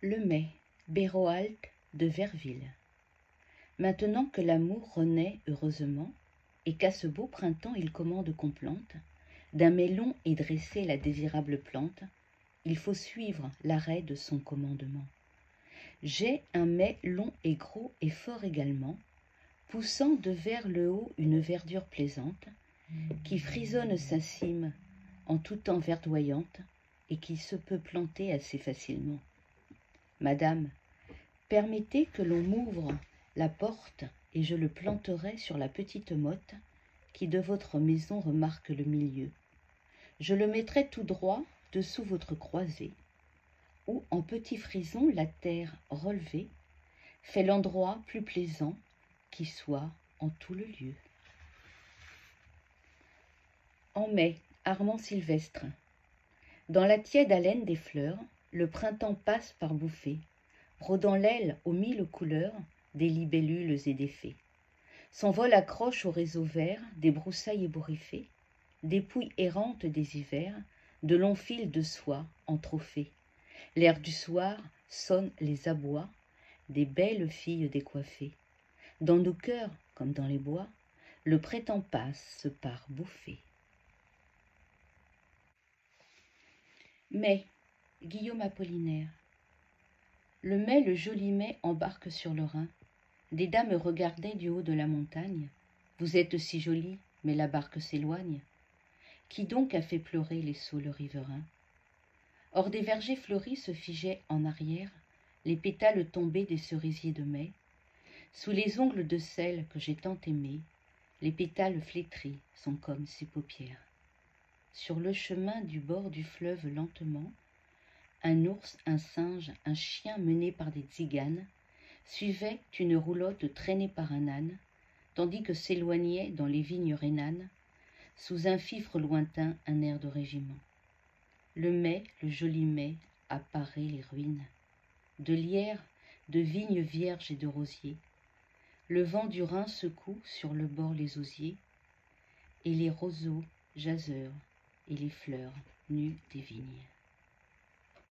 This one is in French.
Le mai, Béroald de Verville. Maintenant que l'amour renaît heureusement, et qu'à ce beau printemps il commande qu'on plante, d'un long et dressé la désirable plante, il faut suivre l'arrêt de son commandement. J'ai un mai long et gros et fort également, poussant de vers le haut une verdure plaisante, qui frisonne sa cime en tout temps verdoyante, et qui se peut planter assez facilement. Madame, permettez que l'on m'ouvre la porte et je le planterai sur la petite motte qui de votre maison remarque le milieu. Je le mettrai tout droit dessous votre croisée, où en petits frisons la terre relevée fait l'endroit plus plaisant qui soit en tout le lieu. En mai, Armand Sylvestre. Dans la tiède haleine des fleurs, le printemps passe par bouffées, rodant l'aile aux mille couleurs des libellules et des fées. Son vol accroche au réseau vert des broussailles ébouriffées, dépouilles errantes des hivers, de longs fils de soie en trophée. L'air du soir sonne les abois des belles filles décoiffées. Dans nos cœurs, comme dans les bois, le printemps passe par bouffées. Mais Guillaume Apollinaire. Le mai, le joli mai, embarque sur le Rhin. Des dames regardaient du haut de la montagne. Vous êtes si jolie, mais la barque s'éloigne. Qui donc a fait pleurer les saules riverains? Hors des vergers fleuris se figeaient en arrière les pétales tombés des cerisiers de mai. Sous les ongles de celle que j'ai tant aimée, les pétales flétris sont comme ses paupières. Sur le chemin du bord du fleuve lentement, un ours, un singe, un chien mené par des tziganes suivaient une roulotte traînée par un âne, tandis que s'éloignait dans les vignes rhénanes, sous un fifre lointain, un air de régiment. Le mai, le joli mai, apparaît les ruines, de lierre, de vignes vierges et de rosiers. Le vent du Rhin secoue sur le bord les osiers, et les roseaux jaseurs et les fleurs nues des vignes.